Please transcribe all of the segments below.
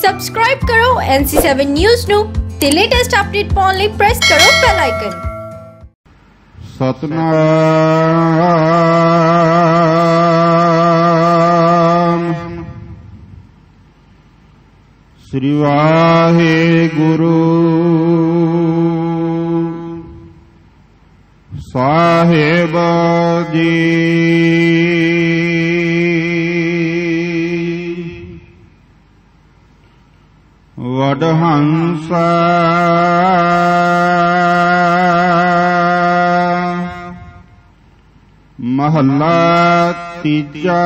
Subscribe ਕਰੋ NC7 news ਨੂੰ ਤੇ ਲੇਟੈਸਟ ਅਪਡੇਟ ਪਾਉਣ ਲਈ ਪ੍ਰੈਸ ਕਰੋ ਬੈਲ ਆਈਕਨ ਸਤਨਾਮ ਸ੍ਰੀ ਵਾਹਿਗੁਰੂ ਸਾਹਿਬ ਜੀ ਵਡਹੰਸ ਮਹੱਲਾ ਤੀਜਾ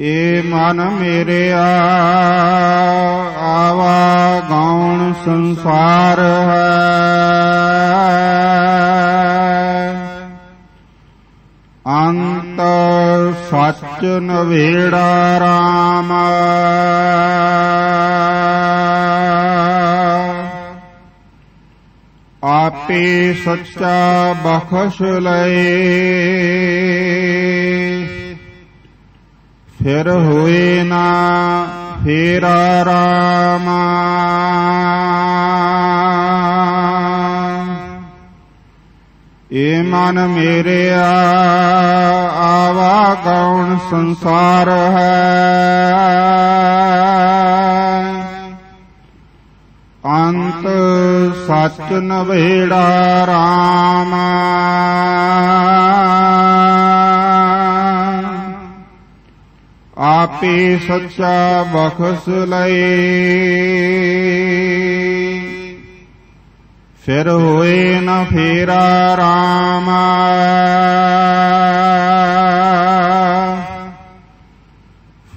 ਏ ਮਨ ਮੇਰਿਆ ਆਵਾ ਗਾਉਣ ਸੰਸਾਰ ਹੈ ਸੱਚ ਵੇੜਾ ਰਾਮ। ਆਪੇ ਸੱਚਾ ਬਖਸ਼ ਲਏ। ਫਿਰ ਹੋਏ ਨਾ ਫੇਰਾ ਰਾਮ। ਏ ਮਨ ਮੇਰਿਆ ਆਵਾ ਗੌਣ ਸੰਸਾਰ ਹੈ। ਅੰਤ ਸੱਚ ਨਵੇੜਾ ਰਾਮ। ਆਪੇ ਸੱਚਾ ਬਖਸ਼ ਲਏ। ਫਿਰ ਹੋਏ ਨ ਫੇਰਾ ਰਾਮ।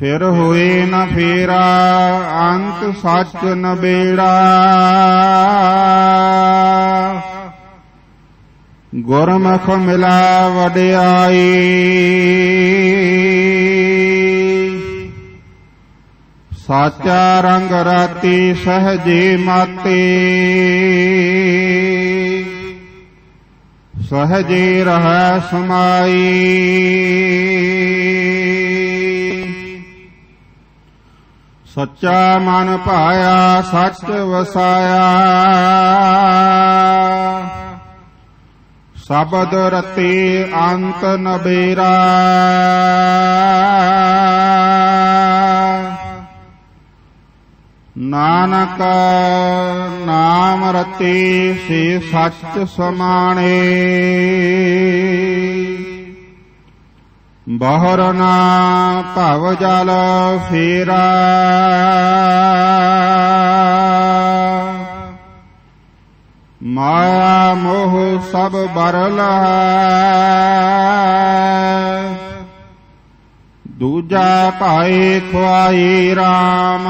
ਫਿਰ ਹੋਏ ਨ ਫੇਰਾ, ਅੰਤ ਸੱਚ ਨਬੇੜਾ ਗੁਰਮੁਖ ਮਿਲਾ ਵਡਿਆਈ ਸਾਚਾ ਰੰਗ ਰਾਤੀ ਸਹਜੇ ਮਾਤੇ। ਸਹਜੇ ਰਹਿ ਸਮਾਈ। ਸੱਚਾ ਮਨ ਭਾਇਆ, ਸੱਚ ਵਸਾਇਆ। ਸ਼ਬਦ ਰਤੀ ਅੰਤ ਨਬੇਰਾ। ਨਾਨਕ ਨਾਮ ਰਤੀ ਸੇ ਸੱਚ ਸਮਾਣੇ। ਬਹਰ ਨਾ ਭਵ ਜਲ ਫੇਰਾ। ਮਾਇਆ ਮੋਹ ਸਭ ਬਰਲ ਦੂਜਾ ਭਾਏ ਖੁਆਈ RAM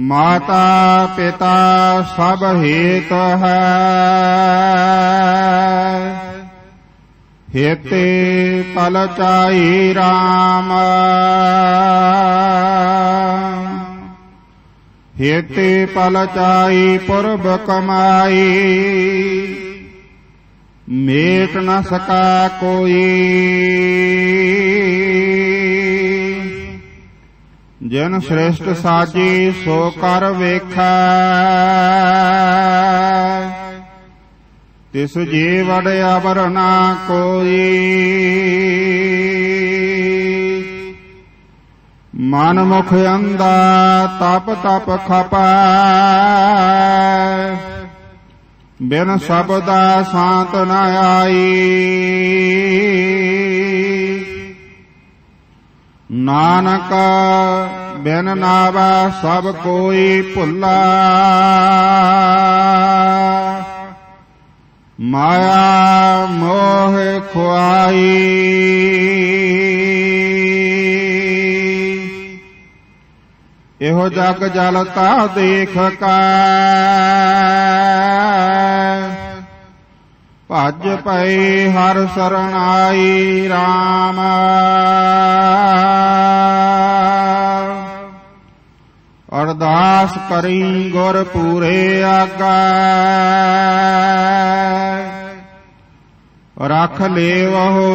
ਮਾਤਾ ਪਿਤਾ ਸਭ ਹੇਤ ਹੈ। ਹੇਤੇ ਪਲ ਚਾਈ RAM ਹੇਤੇ ਪਲ ਚਾਈ ਪੁਰਬ ਕਮਾਈ। ਮੇਟ ਨ ਸਕਾ ਕੋਈ। ਜਨ ਸ੍ਰੇਸ਼ਟ ਸਾਜੀ ਸੋ ਕਰ ਵੇਖੈ। ਤਿਸ ਜੀ ਵੜ ਅਵਰ ਨਾ ਕੋਈ। ਮਨ ਮੁਖ ਅੰਦਾ ਤਪ ਤਪ ਖਪੈ। ਬਿਨ ਸ਼ਬਦਾ ਸ਼ਾਂਤ ਨ ਆਈ। ਨਾਨਕ ਬਿਨ ਨਾਵਾ ਸਭ ਕੋਈ ਭੁੱਲਾ। ਮਾਇਆ ਮੋਹ ਖੁਆਈ। ਇਹੋ ਜਗ ਜਲਤਾ ਦੇਖ ਕਾ ਭਜ ਪਏ ਹਰ ਸਰਣਾਈ RAM ਅਰਦਾਸ ਕਰੀ ਗੁਰ ਪੂਰੇ ਆਗੈ ਰਖ ਲੇਵਹੁ,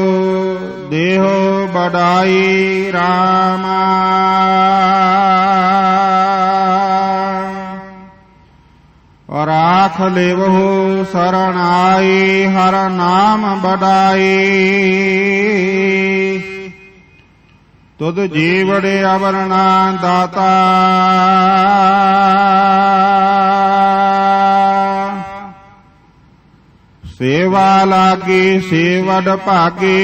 ਦੇਹੋ ਬਡਾਈ RAM ਰਾਖ ਲੇਵਹੁ ਸਰਣ ਆਈ ਹਰ ਨਾਮ ਬਡਾਈ ਤੁਧ ਜੀਵੜੇ ਅਵਰਣਾ ਦਾਤਾ ਸੇਵਾ ਲਾਗੀ ਸੇਵਡ ਭਾਗੀ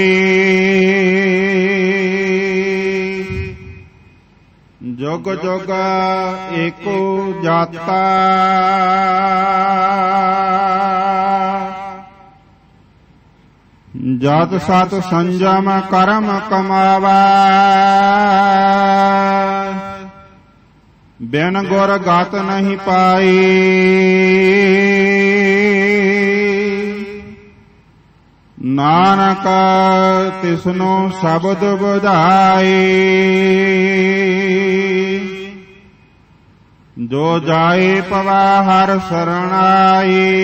ਜੁਗ ਜੁਗ ਏਕੋ ਜਾਤਾ ਜਤ ਸਤ ਸੰਜਮ ਕਰਮ ਕਮਾਵਾ। ਬਿਨ ਗੁਰ ਗਤ ਨਹੀਂ ਪਾਈ। ਨਾਨਕ ਤਿਸਨੂੰ ਸ਼ਬਦ ਬੁਝਾਈ ਜੋ ਜਾਏ ਪਵਾ ਹਰ ਸਰਣਾਈ।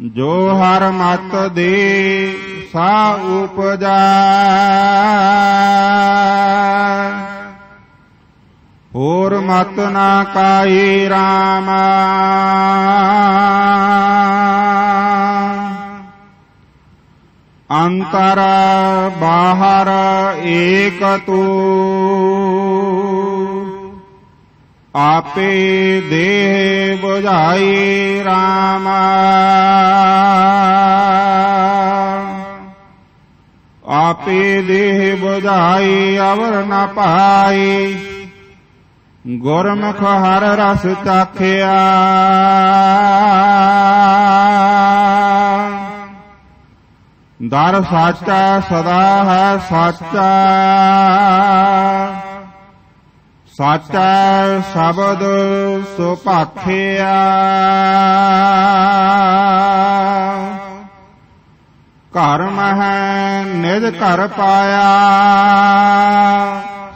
ਜੋ ਹਰ ਮਤ ਦੇ ਸਾ ਉਪਜਾ। ਹੋਰ ਮਤ ਨਾ ਕਾਈ RAM ਅੰਤਰ ਬਾਹਰ ਏਕ ਤੂ ਆਪੇ ਦੇਹ 부ਝਾਈ RAM ਆਪੇ ਦੇਹ 부ਝਾਈ ਅਵਰ ਨ ਪਾਈ। ਗੁਰਮੁਖ ਹਰ ਰਸ ਚਾਖਿਆ। ਦਰ ਸਾਚਾ ਸਦਾ ਹੈ ਸਾਚਾ। ਸਾਚਾ ਸ਼ਬਦ ਸੁਭਾਖਿਆ। ਘਰ ਮਹਿ ਨਿਜ ਘਰ ਪਾਇਆ।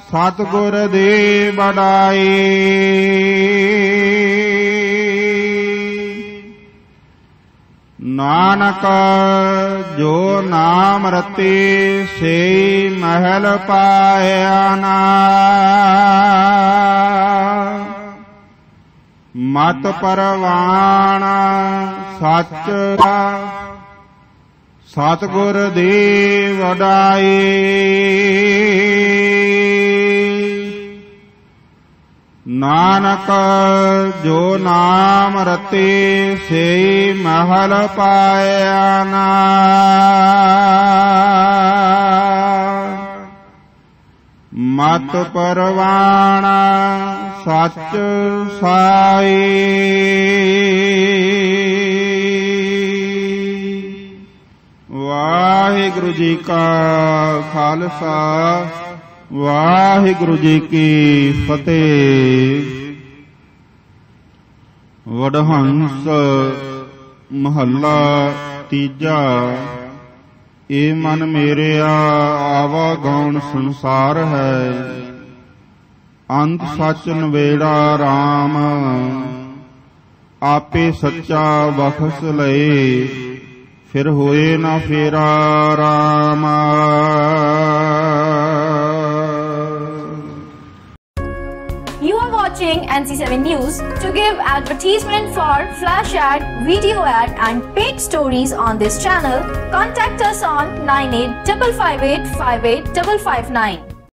ਸਤਿਗੁਰ ਦੀ ਬੜਾਈ ਨਾਨਕ ਜੋ ਨਾਮ ਰਤੇ ਸੇ ਮਹਿਲ ਪਾਇਆ ਨਾ। ਮਤ ਪਰਵਾਣ ਸੱਚ ਸਤਿਗੁਰ ਦੀ ਵਡਾਈ। ਨਾਨਕ, ਜੋ ਨਾਮ ਰਤੇ ਸੇ ਮਹਲ ਪਾਇਆ ਨਾ ਮਤ ਪਰਵਾਣਾ, ਸੱਚ ਸਾਈ। ਵਾਹਿਗੁਰੂ ਜੀ ਕਾ ਖਾਲਸਾ। ਵਾਹਿਗੁਰੂ ਜੀ ਕੀ ਫਤਿਹ। ਵਡਹੰਸ ਮਹੱਲਾ ਤੀਜਾ, ਏ ਮਨ ਮੇਰਿਆ ਆਵਾ ਗੌਣ ਸੰਸਾਰ ਹੈ। ਅੰਤ ਸੱਚ ਨਵੇੜਾ RAM ਆਪੇ ਸੱਚਾ ਬਖਸ਼ ਲਏ, ਫਿਰ ਹੋਏ ਨਾ ਫੇਰਾ RAM watching NC7 News. To give advertisement for flash ad, video ad, and paid stories on this channel, contact us on 98 558 58559.